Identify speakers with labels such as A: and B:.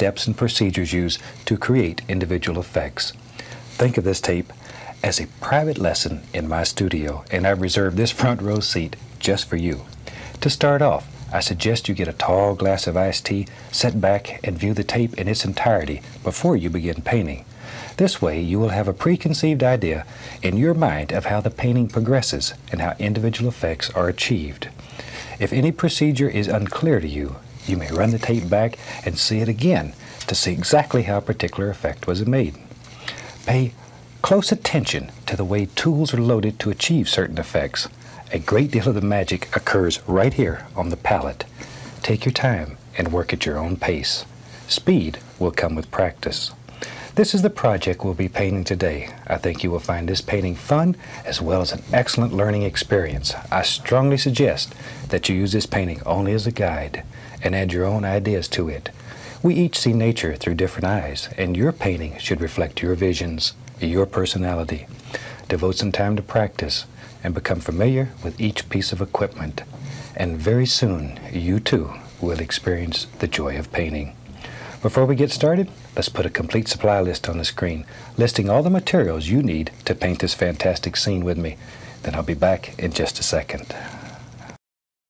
A: steps and procedures used to create individual effects. Think of this tape as a private lesson in my studio, and I've reserved this front row seat just for you. To start off, I suggest you get a tall glass of iced tea, sit back, and view the tape in its entirety before you begin painting. This way, you will have a preconceived idea in your mind of how the painting progresses and how individual effects are achieved. If any procedure is unclear to you, you may run the tape back and see it again to see exactly how a particular effect was made. Pay close attention to the way tools are loaded to achieve certain effects. A great deal of the magic occurs right here on the palette. Take your time and work at your own pace. Speed will come with practice. This is the project we'll be painting today. I think you will find this painting fun as well as an excellent learning experience. I strongly suggest that you use this painting only as a guide and add your own ideas to it. We each see nature through different eyes, and your painting should reflect your visions, your personality. Devote some time to practice and become familiar with each piece of equipment. And very soon, you too will experience the joy of painting. Before we get started, let's put a complete supply list on the screen, listing all the materials you need to paint this fantastic scene with me. Then I'll be back in just a second.